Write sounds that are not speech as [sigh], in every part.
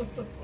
何? [laughs]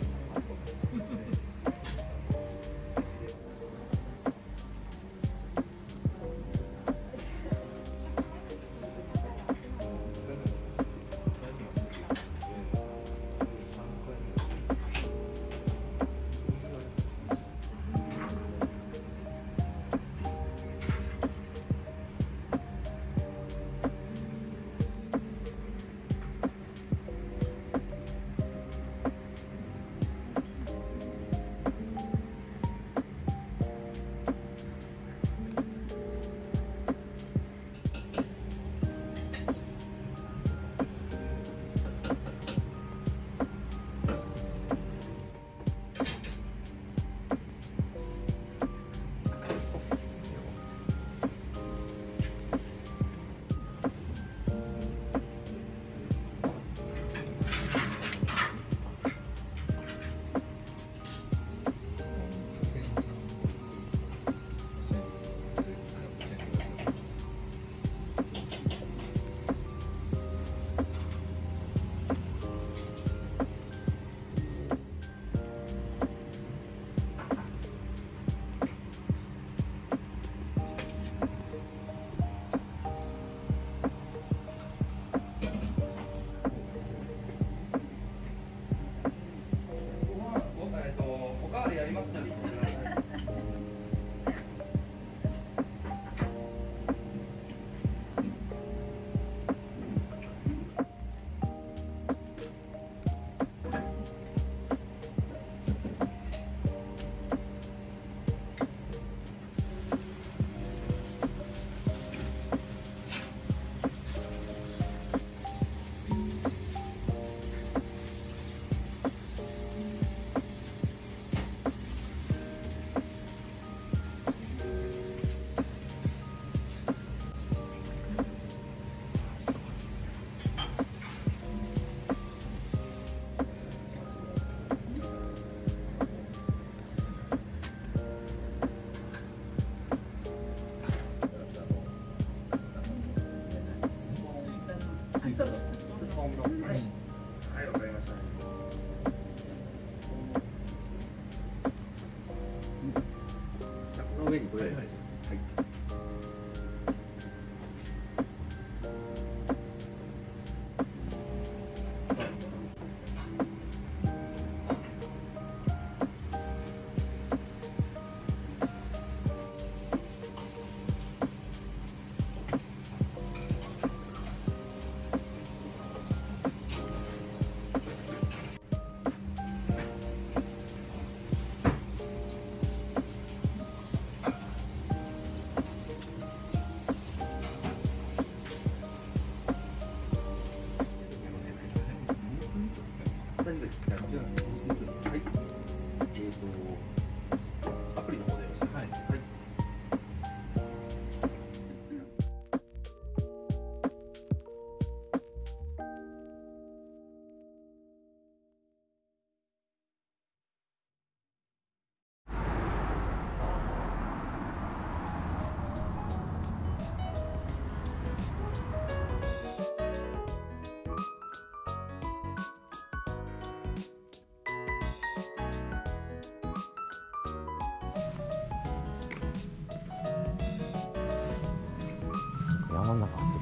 안 왔나 봐.